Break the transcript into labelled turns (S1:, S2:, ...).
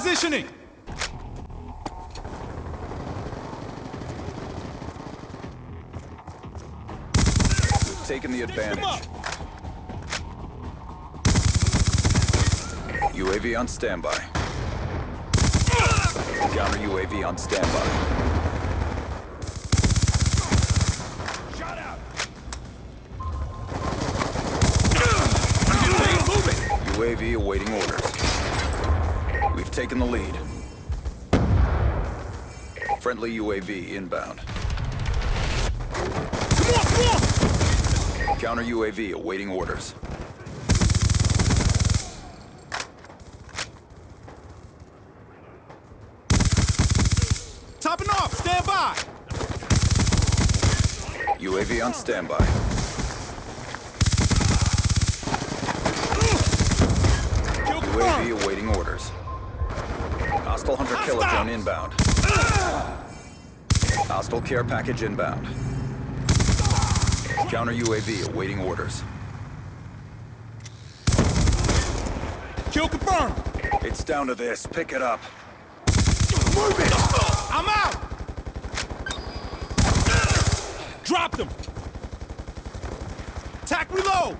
S1: Positioning!
S2: We've taken the advantage. UAV on standby. Counter UAV on standby.
S1: Shot out!
S2: UAV awaiting orders. We've taken the lead. Friendly UAV inbound.
S1: Come on, come on!
S2: Counter UAV awaiting orders.
S1: Topping off, stand by!
S2: UAV on standby. UAV awaiting orders. Hostile hunter killer drone inbound. Hostile care package inbound. Counter UAV awaiting orders.
S1: Kill confirmed!
S2: It's down to this. Pick it up.
S1: Move it! I'm out! Dropped him! Tack reload!